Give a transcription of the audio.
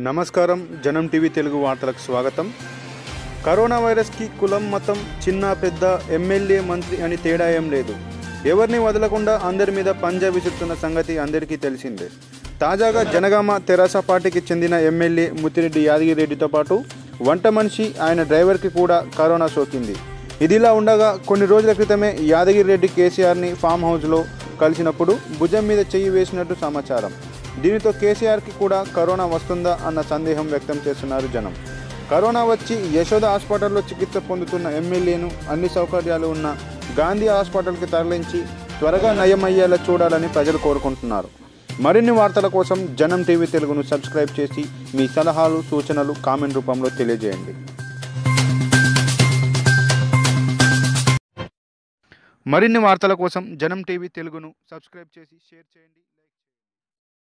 నమస్కారం. జనం టీవీ తెలుగు వార్తలకు స్వాగతం. కరోనా వైరస్కి కులం మతం చిన్న పెద్ద ఎమ్మెల్యే మంత్రి అని తేడా ఏం లేదు. ఎవరిని వదలకుండా అందరి మీద పంజా విసురుతున్న సంగతి అందరికీ తెలిసిందే. తాజాగా జనగామ తెరాస పార్టీకి చెందిన ఎమ్మెల్యే ముత్తిరెడ్డి యాదగిరెడ్డితో పాటు వంట మనిషి ఆయన డ్రైవర్కి కూడా కరోనా సోకింది. ఇదిలా ఉండగా కొన్ని రోజుల క్రితమే యాదగిరిరెడ్డి కేసీఆర్ని ఫామ్ హౌస్లో కలిసినప్పుడు భుజం మీద చెయ్యి వేసినట్టు సమాచారం. దీనితో కేసీఆర్కి కూడా కరోనా వస్తుందా అన్న సందేహం వ్యక్తం చేస్తున్నారు జనం. కరోనా వచ్చి యశోద హాస్పిటల్లో చికిత్స పొందుతున్న ఎమ్మెల్యేను అన్ని సౌకర్యాలు ఉన్న గాంధీ హాస్పిటల్కి తరలించి త్వరగా నయమయ్యేలా చూడాలని ప్రజలు కోరుకుంటున్నారు. మరిన్ని వార్తల కోసం జనం టీవీ తెలుగును సబ్స్క్రైబ్ చేసి మీ సలహాలు సూచనలు కామెంట్ రూపంలో తెలియజేయండి. మరిన్ని వార్తల కోసం జనం టీవీ తెలుగును సబ్స్క్రైబ్ చేసి షేర్ చేయండి.